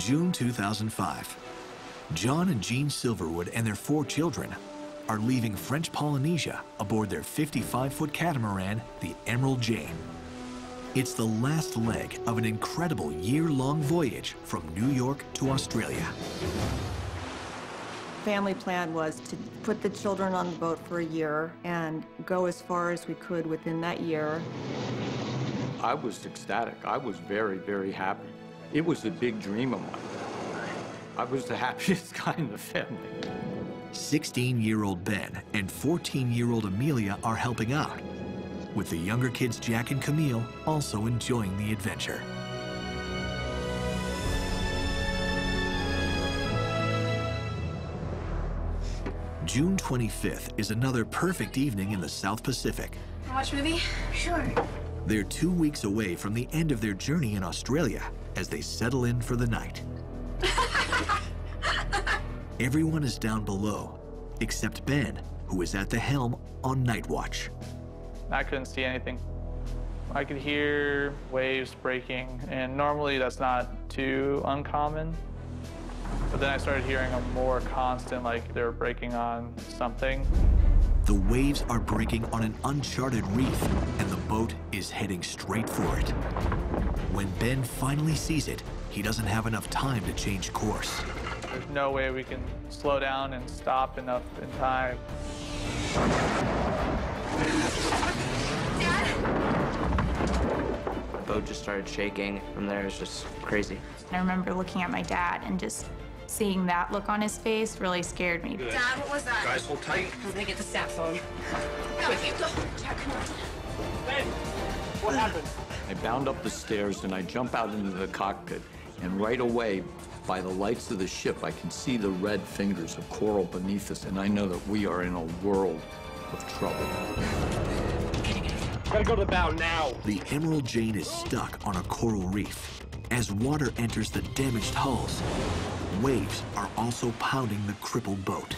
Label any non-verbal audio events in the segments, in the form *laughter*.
June 2005. John and Jean Silverwood and their four children are leaving French Polynesia aboard their 55-foot catamaran, the Emerald Jane. It's the last leg of an incredible year-long voyage from New York to Australia. Family plan was to put the children on the boat for a year and go as far as we could within that year. I was ecstatic. I was very, very happy. It was a big dream of mine. I was the *laughs* happiest guy in the family. 16-year-old Ben and 14-year-old Amelia are helping out, with the younger kids Jack and Camille also enjoying the adventure. June 25th is another perfect evening in the South Pacific. Watch movie? Sure. They're two weeks away from the end of their journey in Australia as they settle in for the night. *laughs* Everyone is down below, except Ben, who is at the helm on night watch. I couldn't see anything. I could hear waves breaking, and normally that's not too uncommon. But then I started hearing a more constant, like they were breaking on something. The waves are breaking on an uncharted reef, and the boat is heading straight for it. When Ben finally sees it, he doesn't have enough time to change course. There's no way we can slow down and stop enough in time. The boat just started shaking. From there, it was just crazy. I remember looking at my dad and just seeing that look on his face really scared me. Dad, what was that? Guys, hold tight. I'm gonna get the sat phone. Go with you. Go. Jack, come on. Ben, what happened? I bound up the stairs and I jump out into the cockpit. And right away, by the lights of the ship, I can see the red fingers of coral beneath us, and I know that we are in a world of trouble. Gotta go to the bow now. The Emerald Jane is stuck on a coral reef. As water enters the damaged hulls, waves are also pounding the crippled boat.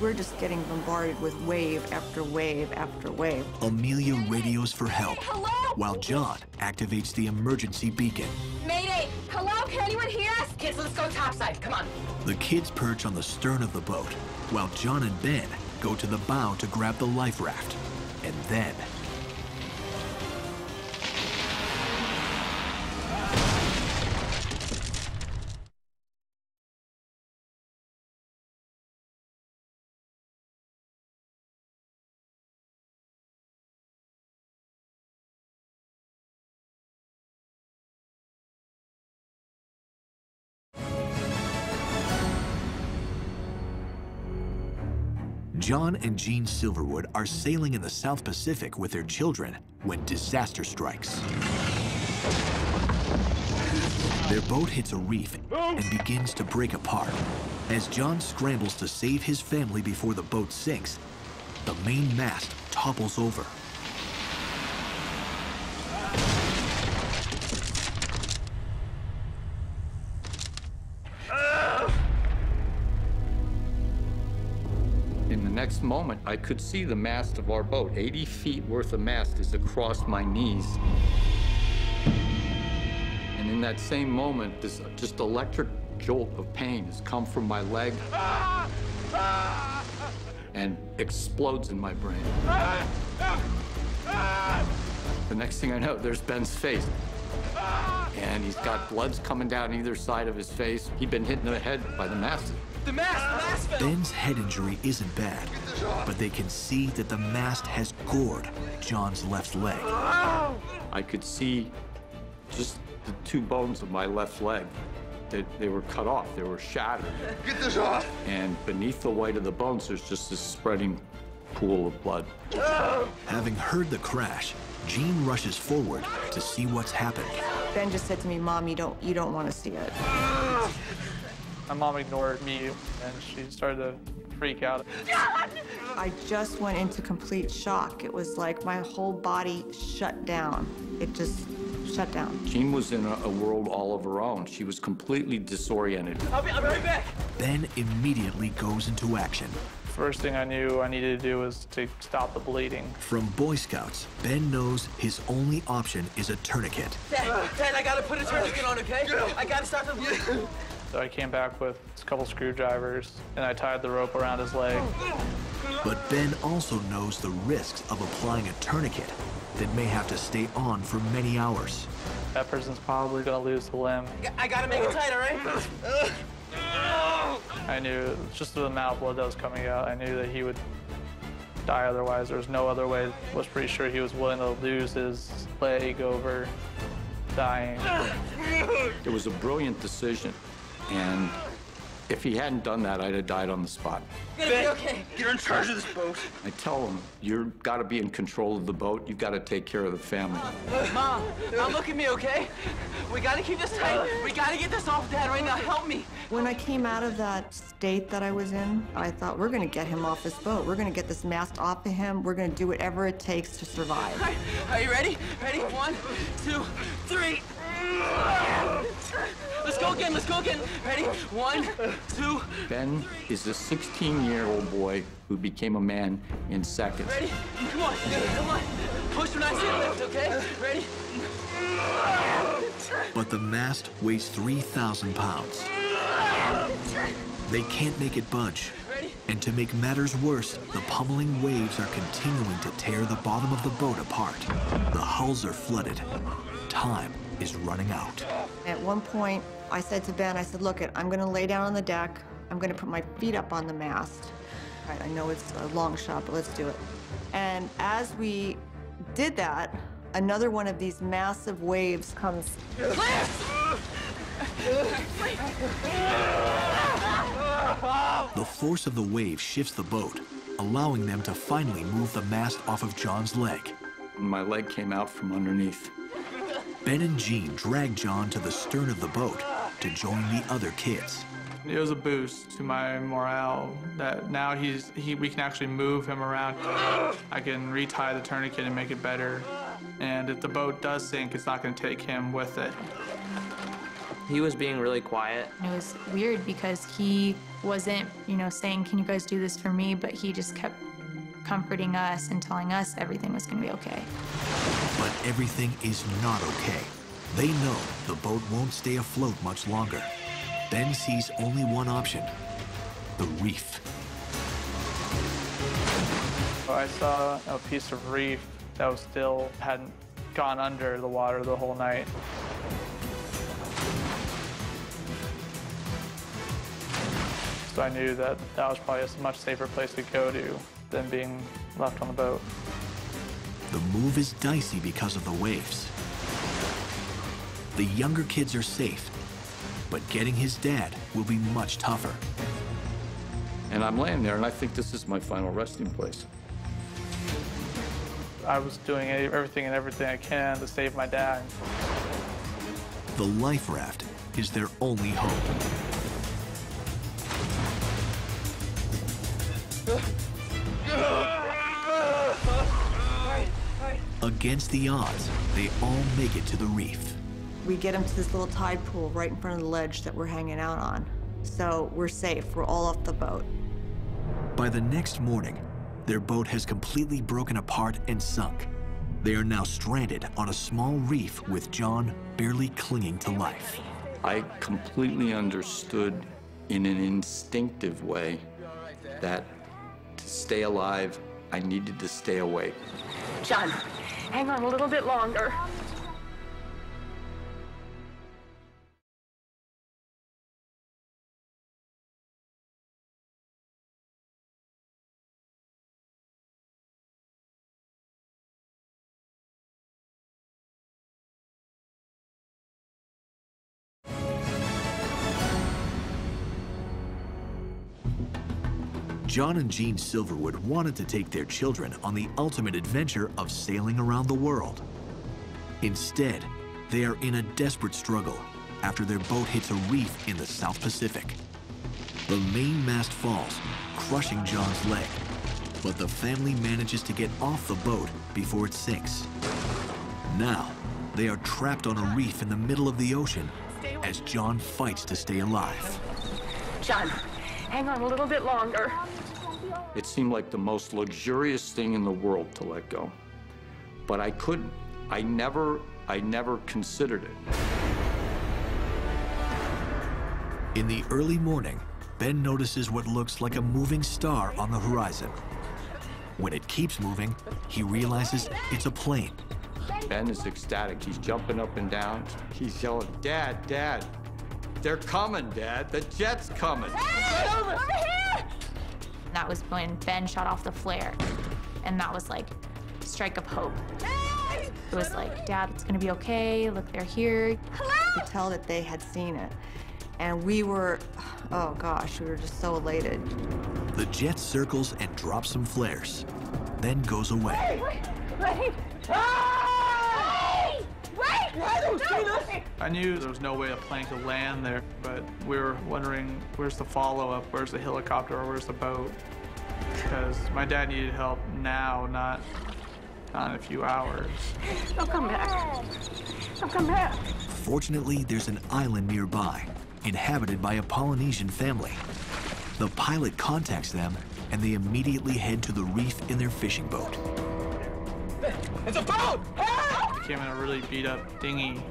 We're just getting bombarded with wave after wave after wave. Amelia radios for help, Hello? while John activates the emergency beacon. Mayday! Hello? Can anyone hear us? Kids, let's go topside. Come on. The kids perch on the stern of the boat, while John and Ben go to the bow to grab the life raft. And then, John and Jean Silverwood are sailing in the South Pacific with their children when disaster strikes. Their boat hits a reef and begins to break apart. As John scrambles to save his family before the boat sinks, the main mast topples over. Next moment, I could see the mast of our boat. 80 feet worth of mast is across my knees. And in that same moment, this just electric jolt of pain has come from my leg and explodes in my brain. The next thing I know, there's Ben's face. And he's got bloods coming down either side of his face. He'd been hit in the head by the mast. The mast, the mast fell. Ben's head injury isn't bad, but they can see that the mast has gored John's left leg. I could see just the two bones of my left leg. They, they were cut off, they were shattered. Get this off. And beneath the white of the bones, there's just this spreading pool of blood. Having heard the crash, Jean rushes forward to see what's happened. Ben just said to me, Mom, you don't, you don't want to see it. My mom ignored me, and she started to freak out. I just went into complete shock. It was like my whole body shut down. It just shut down. Jean was in a, a world all of her own. She was completely disoriented. I'll be, I'll be right back. Ben immediately goes into action. First thing I knew I needed to do was to stop the bleeding. From Boy Scouts, Ben knows his only option is a tourniquet. Dad, Dad, I gotta put a tourniquet on, okay? I gotta start the bleeding. So I came back with a couple screwdrivers and I tied the rope around his leg. But Ben also knows the risks of applying a tourniquet that may have to stay on for many hours. That person's probably gonna lose the limb. I gotta make it tight, all right? *laughs* I knew just the amount of blood that was coming out, I knew that he would die otherwise. There was no other way. Was pretty sure he was willing to lose his leg over dying. It was a brilliant decision, and if he hadn't done that, I'd have died on the spot. Ben, okay. You're in charge of this boat. I tell him, you've got to be in control of the boat. You've got to take care of the family. Mom, now look at me, okay? We gotta keep this tight. We gotta get this off Dad right now. Help me. When I came out of that state that I was in, I thought, we're gonna get him off this boat. We're gonna get this mast off of him. We're gonna do whatever it takes to survive. All right, are you ready? Ready? One, two, three. *laughs* Let's go again. Let's go again. Ready? One, two. Ben is a 16-year-old boy who became a man in seconds. Ready? Come on. Come on. Push when I say lift, okay? Ready? But the mast weighs 3,000 pounds. They can't make it budge. And to make matters worse, the pummeling waves are continuing to tear the bottom of the boat apart. The hulls are flooded. Time is running out. At one point, I said to Ben, I said, look, it, I'm gonna lay down on the deck. I'm gonna put my feet up on the mast. All right, I know it's a long shot, but let's do it. And as we did that, another one of these massive waves comes. The force of the wave shifts the boat, allowing them to finally move the mast off of John's leg. My leg came out from underneath. Ben and Jean drag John to the stern of the boat to join the other kids. It was a boost to my morale that now he's he we can actually move him around. I can retie the tourniquet and make it better. And if the boat does sink, it's not going to take him with it. He was being really quiet. It was weird because he wasn't, you know, saying, Can you guys do this for me? But he just kept comforting us and telling us everything was going to be okay. But everything is not okay. They know the boat won't stay afloat much longer. Ben sees only one option the reef. I saw a piece of reef that was still hadn't gone under the water the whole night. So I knew that that was probably a much safer place to go to than being left on the boat. The move is dicey because of the waves. The younger kids are safe, but getting his dad will be much tougher. And I'm laying there, and I think this is my final resting place. I was doing everything and everything I can to save my dad. The life raft is their only hope. *laughs* Against the odds, they all make it to the reef. We get them to this little tide pool right in front of the ledge that we're hanging out on. So we're safe. We're all off the boat. By the next morning, their boat has completely broken apart and sunk. They are now stranded on a small reef with John barely clinging to life. I completely understood in an instinctive way that to stay alive, I needed to stay awake. John, hang on a little bit longer. John and Jean Silverwood wanted to take their children on the ultimate adventure of sailing around the world. Instead, they are in a desperate struggle after their boat hits a reef in the South Pacific. The main mast falls, crushing John's leg, but the family manages to get off the boat before it sinks. Now, they are trapped on a reef in the middle of the ocean as John fights to stay alive. John, hang on a little bit longer. It seemed like the most luxurious thing in the world to let go. But I couldn't. I never, I never considered it. In the early morning, Ben notices what looks like a moving star on the horizon. When it keeps moving, he realizes it's a plane. Ben is ecstatic. He's jumping up and down. He's yelling, Dad, Dad, they're coming, Dad. The jet's coming. That was when Ben shot off the flare. And that was like strike of hope. It was like, Dad, it's gonna be okay. Look, they're here. You could tell that they had seen it. And we were, oh gosh, we were just so elated. The jet circles and drops some flares, then goes away. Wait! Wait! I knew there was no way a plane could land there, but we were wondering where's the follow-up, where's the helicopter, or where's the boat? Because my dad needed help now, not, not in a few hours. I'll come back. I'll come back. Fortunately, there's an island nearby, inhabited by a Polynesian family. The pilot contacts them, and they immediately head to the reef in their fishing boat. It's a boat! Help! Came in a really beat-up dinghy,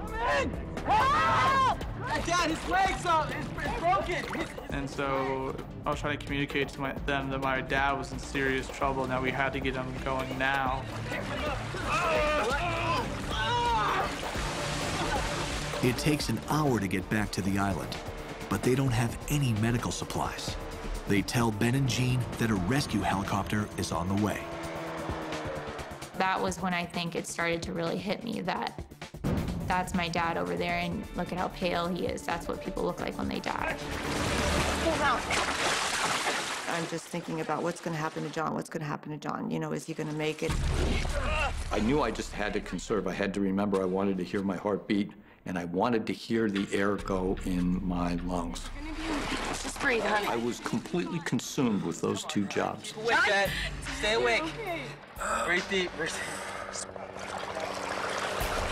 Help! Dad, his leg's up. It's, it's broken. He's- and so I was trying to communicate to my, them that my dad was in serious trouble, and that we had to get him going now. It takes an hour to get back to the island, but they don't have any medical supplies. They tell Ben and Jean that a rescue helicopter is on the way. That was when I think it started to really hit me that that's my dad over there, and look at how pale he is. That's what people look like when they die. I'm just thinking about what's going to happen to John. What's going to happen to John? You know, is he going to make it? I knew I just had to conserve. I had to remember I wanted to hear my heart beat, and I wanted to hear the air go in my lungs. Just breathe, honey. I was completely consumed with those two jobs. Awake, Dad. Stay awake. Breathe deep. Breathe deep.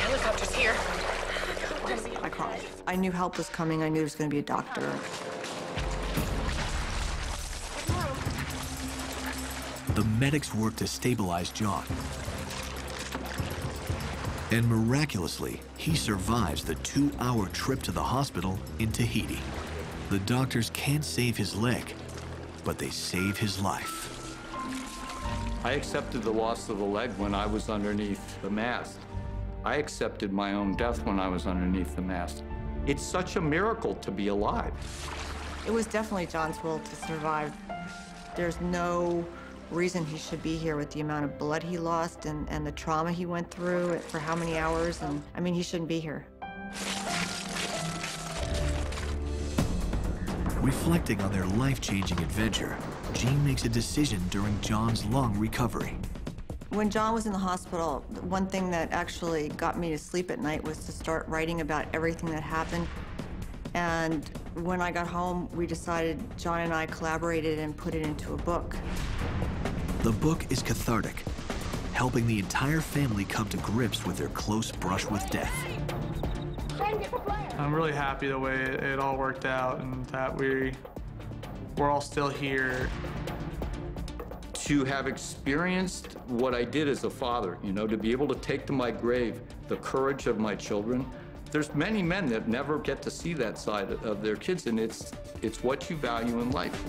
Helicopter's here. I cried. I knew help was coming. I knew there was going to be a doctor. The medics work to stabilize John. And miraculously, he survives the two hour trip to the hospital in Tahiti. The doctors can't save his leg, but they save his life. I accepted the loss of the leg when I was underneath the mast. I accepted my own death when I was underneath the mast. It's such a miracle to be alive. It was definitely John's will to survive. There's no reason he should be here with the amount of blood he lost and, and the trauma he went through for how many hours. And I mean, he shouldn't be here. Reflecting on their life changing adventure, Jean makes a decision during John's long recovery. When John was in the hospital, one thing that actually got me to sleep at night was to start writing about everything that happened. And when I got home, we decided, John and I collaborated and put it into a book. The book is cathartic, helping the entire family come to grips with their close brush with death. I'm really happy the way it, it all worked out, and that we we're all still here. To have experienced what I did as a father, you know, to be able to take to my grave the courage of my children. There's many men that never get to see that side of their kids, and it's it's what you value in life.